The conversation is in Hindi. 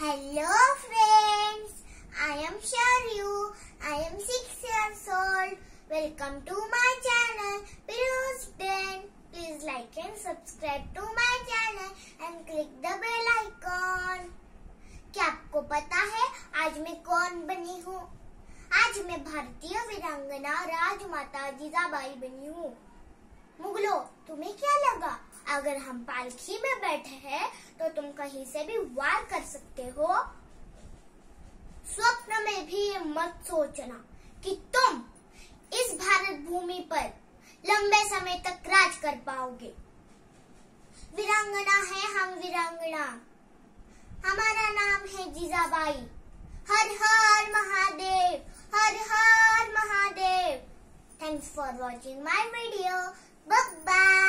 Hello friends, I am Sharyu. I am six years old. Welcome to my channel, Piru's Den. Please like and subscribe to my channel and click the bell icon. क्या आपको पता है आज मैं कौन बनी हूँ आज मैं भारतीय वीरांगना राजमाता जीजाबाई बनी हूँ मुगलो तुम्हें क्या अगर हम पालखी में बैठे हैं तो तुम कहीं से भी वार कर सकते हो। स्वप्न में भी ये मत सोचना कि तुम इस भारत भूमि पर लंबे समय तक राज कर पाओगे। वीरांगना है हम वीरांगना। हमारा नाम है जीजाबाई। हर हर महादेव, हर हर Mahadev. Thanks for watching my video bye